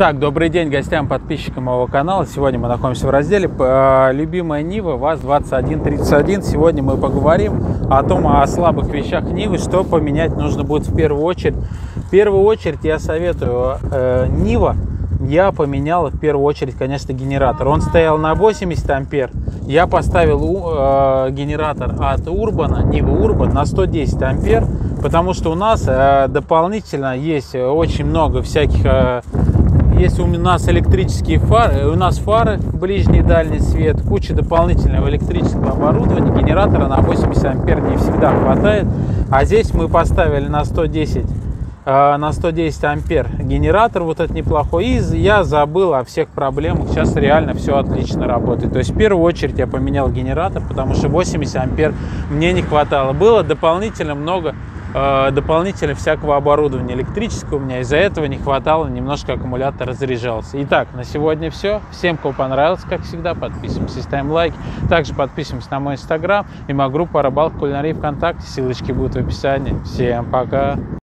Итак, добрый день гостям, подписчикам моего канала. Сегодня мы находимся в разделе э, «Любимая Нива ВАЗ-2131». Сегодня мы поговорим о том, о слабых вещах Нивы, что поменять нужно будет в первую очередь. В первую очередь я советую э, Нива, я поменял в первую очередь, конечно, генератор. Он стоял на 80 ампер. Я поставил э, генератор от Урбана, Нива Урбан, на 110 ампер, потому что у нас э, дополнительно есть очень много всяких э, есть у нас электрические фары, у нас фары, ближний и дальний свет, куча дополнительного электрического оборудования, генератора на 80 ампер не всегда хватает. А здесь мы поставили на 110 э, на 110 ампер генератор вот этот неплохой и я забыл о всех проблемах сейчас реально все отлично работает то есть в первую очередь я поменял генератор потому что 80 ампер мне не хватало было дополнительно много Э, дополнительно всякого оборудования электрического у меня из-за этого не хватало, немножко аккумулятор разряжался. Итак, на сегодня все. Всем, кому понравилось, как всегда, подписываемся, ставим лайки. Также подписываемся на мой инстаграм и мою группу Рыбалка Кулинарии ВКонтакте. Ссылочки будут в описании. Всем пока!